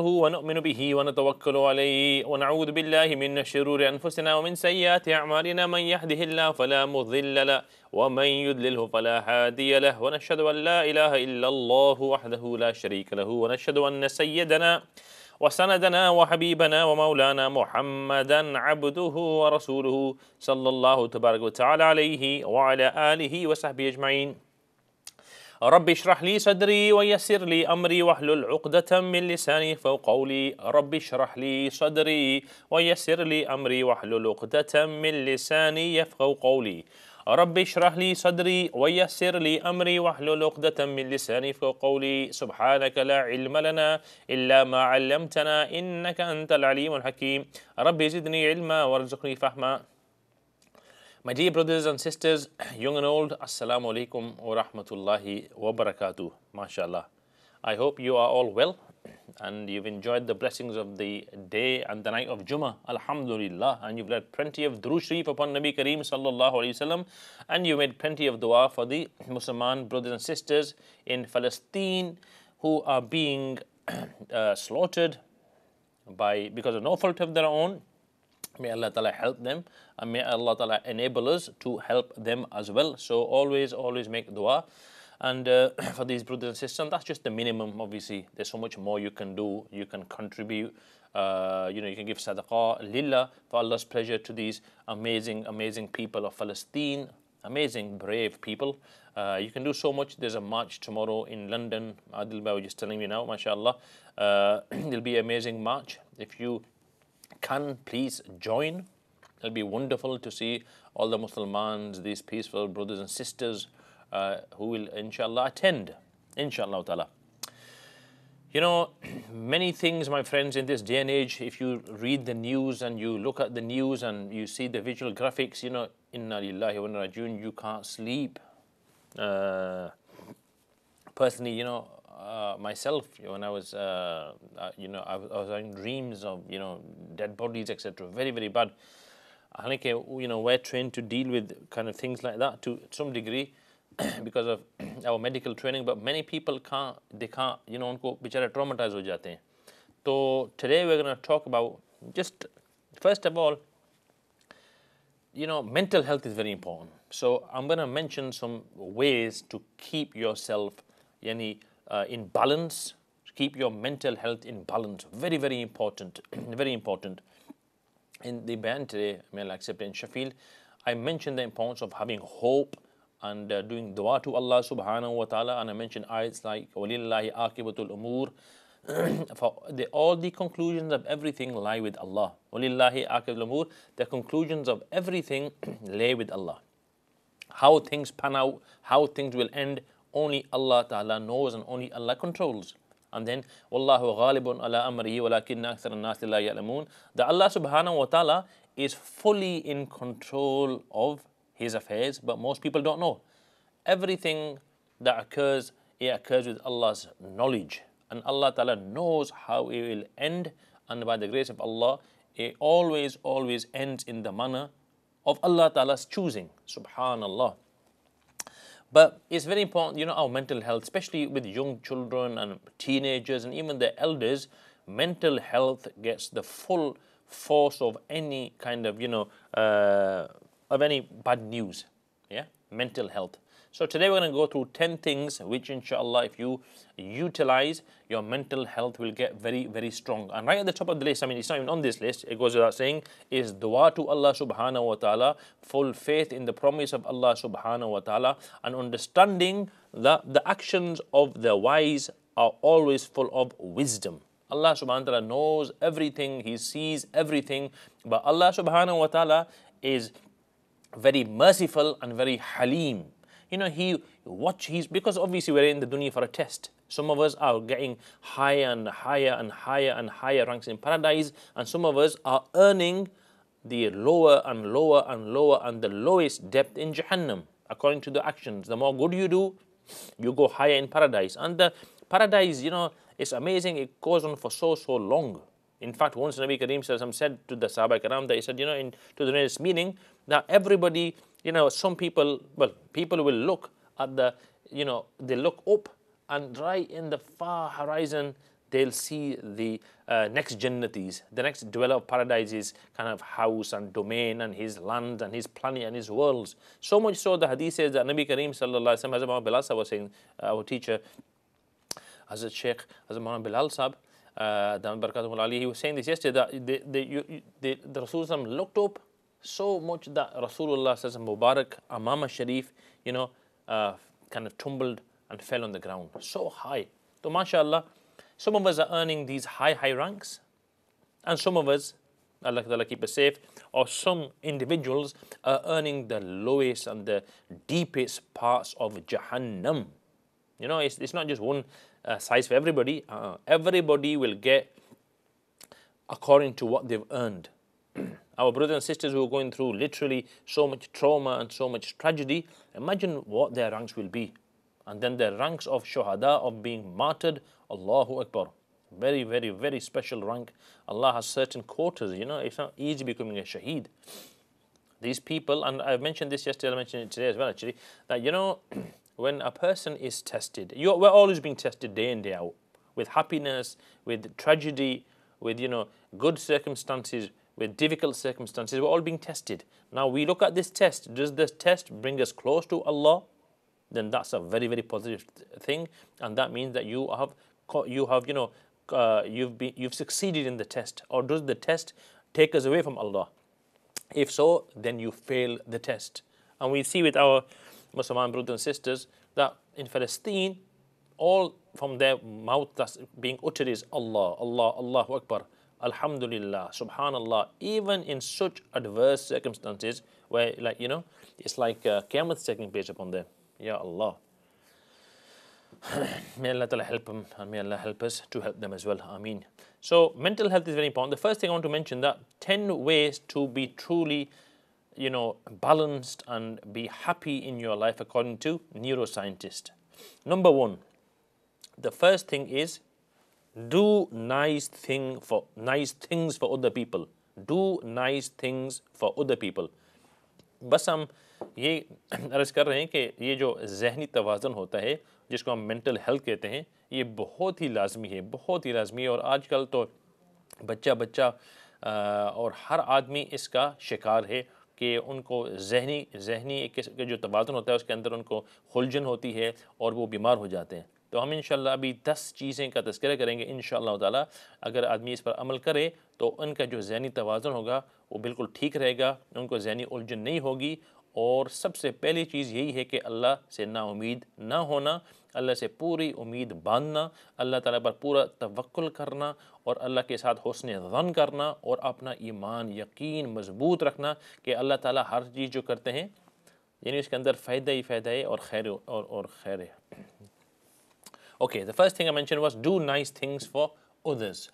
ونؤمن به ونتوكل عليه ونعوذ بالله من شرور أنفسنا ومن سيئات أعمالنا من يهده الله فلا مضل له ومن يضلله فلا هادي له ونشهد أن لا إله إلا الله وحده لا شريك له ونشهد أن سيدنا وسندنا وحبيبنا ومولانا محمدا عبده ورسوله صلى الله تبارك وتعالى عليه وعلى آله وصحبه أجمعين. رب اشرح لي صدري ويسر لي أمري واحلل عقدة من لساني فوق قولي. رب اشرح لي صدري ويسر لي أمري واحلل عقدة من لساني يفقهوا قولي. رب اشرح لي صدري ويسر لي أمري واحلل عقدة من لساني فوق قولي. سبحانك لا علم لنا إلا ما علمتنا إنك أنت العليم الحكيم. رب زدني علما وارزقني فهما. My dear brothers and sisters, young and old, Assalamu alaikum wa rahmatullahi wa barakatuh. MashaAllah. I hope you are all well and you've enjoyed the blessings of the day and the night of Jummah. Alhamdulillah. And you've read plenty of Duru Sharif upon Nabi Kareem sallallahu alayhi wasallam. And you made plenty of dua for the Muslim brothers and sisters in Palestine who are being uh, slaughtered by because of no fault of their own May Allah Ta'ala help them and may Allah Ta'ala enable us to help them as well. So always, always make dua. And uh, for these brothers and sisters, that's just the minimum, obviously. There's so much more you can do. You can contribute. Uh, you know, you can give sadaqah, lillah, for Allah's pleasure to these amazing, amazing people of Palestine. Amazing, brave people. Uh, you can do so much. There's a march tomorrow in London. Adil Bhai was just telling me now, mashallah. Uh, there'll be an amazing march. If you can please join. It'll be wonderful to see all the Muslims, these peaceful brothers and sisters uh, who will inshallah attend. Inshallah ta'ala. You know, many things, my friends, in this day and age, if you read the news and you look at the news and you see the visual graphics, you know, inna lillahi wa inna you can't sleep. Uh, personally, you know, uh, myself when I was, uh, uh, you know, I, I was having dreams of, you know, dead bodies, etc. Very, very bad. Hanike, eh, you know, we're trained to deal with kind of things like that to some degree because of our medical training. But many people can't, they can't, you know, unko bichara traumatized ho jate. So today we're going to talk about just, first of all, you know, mental health is very important. So I'm going to mention some ways to keep yourself, yani, uh, in balance, keep your mental health in balance. Very, very important. very important. In the band today, Allah accept in Sheffield, I mentioned the importance of having hope and uh, doing dua to Allah subhanahu wa ta'ala. And I mentioned ayats like Walillahi akibatul umur. For the, all the conclusions of everything lie with Allah. Walillahi umur. The conclusions of everything lay with Allah. How things pan out, how things will end, only Allah Ta'ala knows and only Allah controls. And then, Wallahu ghalibun ala amrihi walakinna an-nas la ya'lamun. That Allah Subhanahu wa Ta'ala is fully in control of His affairs, but most people don't know. Everything that occurs, it occurs with Allah's knowledge. And Allah Ta'ala knows how it will end. And by the grace of Allah, it always, always ends in the manner of Allah Ta'ala's choosing. Subhanallah. But it's very important, you know, our mental health, especially with young children and teenagers and even the elders, mental health gets the full force of any kind of, you know, uh, of any bad news. Yeah, mental health. So today we're going to go through 10 things which inshallah if you utilize your mental health will get very very strong. And right at the top of the list, I mean it's not even on this list, it goes without saying, is dua to Allah subhanahu wa ta'ala, full faith in the promise of Allah subhanahu wa ta'ala and understanding that the actions of the wise are always full of wisdom. Allah subhanahu wa ta'ala knows everything, He sees everything, but Allah subhanahu wa ta'ala is very merciful and very halim you know, he watch he's because obviously we're in the dunya for a test. Some of us are getting higher and higher and higher and higher ranks in paradise, and some of us are earning the lower and lower and lower and the lowest depth in Jahannam according to the actions. The more good you do, you go higher in paradise. And the paradise, you know, it's amazing. It goes on for so so long. In fact, once Nabi Kareem said to the Sahaba Karam that he said, you know, in, to the nearest meaning that everybody you know, some people, well, people will look at the, you know, they look up and right in the far horizon, they'll see the uh, next Jannatis, the next dweller of paradise's kind of house and domain and his land and his planet and his worlds. So much so the hadith says that Nabi Kareem sallallahu alayhi wa sallam, as Bilal was saying, uh, our teacher, as a Sheikh, a Bilal Sahib, uh, he was saying this yesterday that the, the, you, the, the Rasulullah looked up so much that Rasulullah says Mubarak Amama Sharif, you know, uh, kind of tumbled and fell on the ground. So high. So mashallah, some of us are earning these high, high ranks, and some of us, Allah keep us safe, or some individuals are earning the lowest and the deepest parts of Jahannam. You know, it's, it's not just one uh, size for everybody. Uh, everybody will get according to what they've earned. Our brothers and sisters who are going through literally so much trauma and so much tragedy, imagine what their ranks will be. And then the ranks of shuhada, of being martyred, Allahu Akbar. Very, very, very special rank. Allah has certain quotas, you know, it's not easy becoming a shaheed. These people, and I mentioned this yesterday, I mentioned it today as well actually, that you know, when a person is tested, you, we're always being tested day in, day out, with happiness, with tragedy, with you know, good circumstances, with difficult circumstances, we're all being tested. Now we look at this test. Does this test bring us close to Allah? Then that's a very, very positive thing, and that means that you have, you have, you know, uh, you've been, you've succeeded in the test. Or does the test take us away from Allah? If so, then you fail the test. And we see with our Muslim brothers and sisters that in Palestine, all from their mouth that's being uttered is Allah, Allah, Allahu Akbar. Alhamdulillah, Subhanallah, even in such adverse circumstances where, like, you know, it's like uh, taking place upon them. Ya Allah. may Allah Ta'ala help them and may Allah help us to help them as well. Ameen. So, mental health is very important. The first thing I want to mention that 10 ways to be truly, you know, balanced and be happy in your life according to neuroscientists. Number one, the first thing is do nice thing for nice things for other people do nice things for other people بس ہم یہ عرض کر رہے ہیں کہ یہ جو ذہنی توازن ہوتا ہے، جس کو ہم مینٹل ہیلتھ کہتے ہیں، یہ بہت ہی لازمی ہے، بہت ہی لازمی ہے اور آج کل تو بچہ بچہ اور ہر آدمی اس کا شکار ہے کہ ان کو ذہنی ذہنی ایک جو توازن ہوتا ہے، اس کے اندر ان کو خلجن ہوتی ہے اور وہ بیمار ہو جاتے ہیں۔ تو ہم انشاءاللہ ابھی دس چیزیں کا تذکرہ کریں گے انشاءاللہ تعالی۔ اگر آدمی اس پر عمل کرے تو ان کا جو ذہنی توازن ہوگا وہ بالکل ٹھیک رہے گا ان کو ذہنی الجھن نہیں ہوگی۔ اور سب سے پہلی چیز یہی ہے کہ اللہ سے نا امید نہ ہونا اللہ سے پوری امید باندھنا اللہ تعالیٰ پر پورا توکل کرنا اور اللہ کے ساتھ حسن ظن کرنا اور اپنا ایمان یقین مضبوط رکھنا کہ اللہ تعالیٰ ہر چیز جو کرتے ہیں یعنی اس کے اندر فائدہ ہی فائدہ ہے اور خیر اور, اور خیر ہے۔ Okay, the first thing I mentioned was do nice things for others.